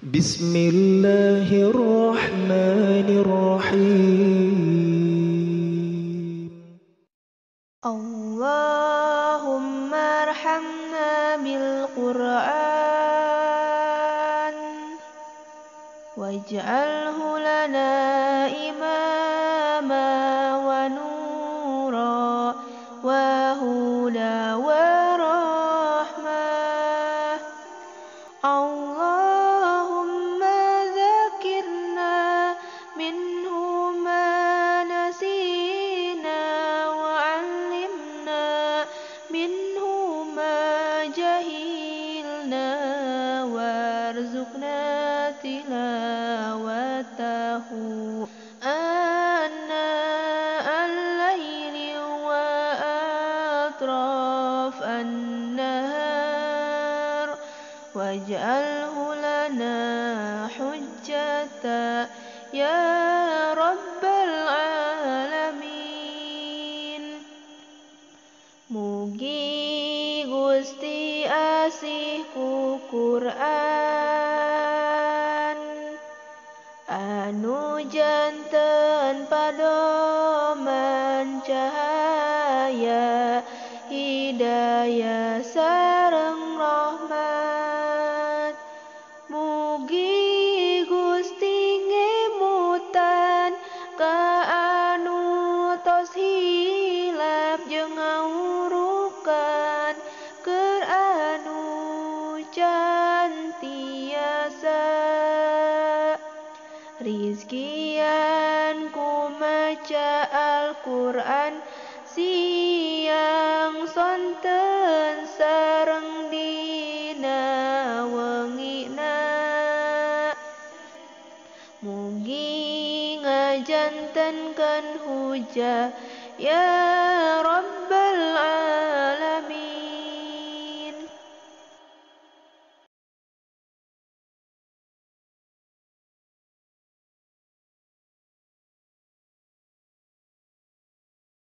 بسم الله الرحمن الرحيم. اللهم ارحمنا بالقرآن. واجعله لنا إماما ونورا وهدى ورحمة تلاوته آناء الليل وأطراف النهار واجعله لنا حجة يا رب العالمين Mugi Gusti asihku Quran Janten padoman cahaya Hidayah sareng rahmat. Mugi Gusti ngemutan ka anu tos hilap jeung ngawurukan keur anu can rizkian ku maca Al-Qur'an siang sonten sareng dina wengina Mugi ngajantenkeun hujah ya rabbal